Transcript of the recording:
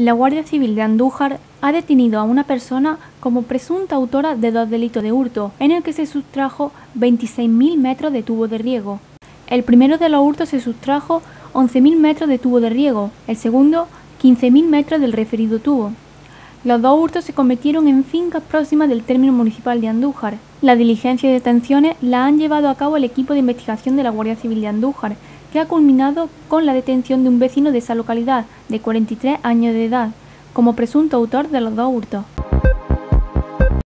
La Guardia Civil de Andújar ha detenido a una persona como presunta autora de dos delitos de hurto, en el que se sustrajo 26.000 metros de tubo de riego. El primero de los hurtos se sustrajo 11.000 metros de tubo de riego, el segundo 15.000 metros del referido tubo. Los dos hurtos se cometieron en fincas próximas del término municipal de Andújar. La diligencia de detenciones la han llevado a cabo el equipo de investigación de la Guardia Civil de Andújar, que ha culminado con la detención de un vecino de esa localidad, de 43 años de edad, como presunto autor de los dos hurtos.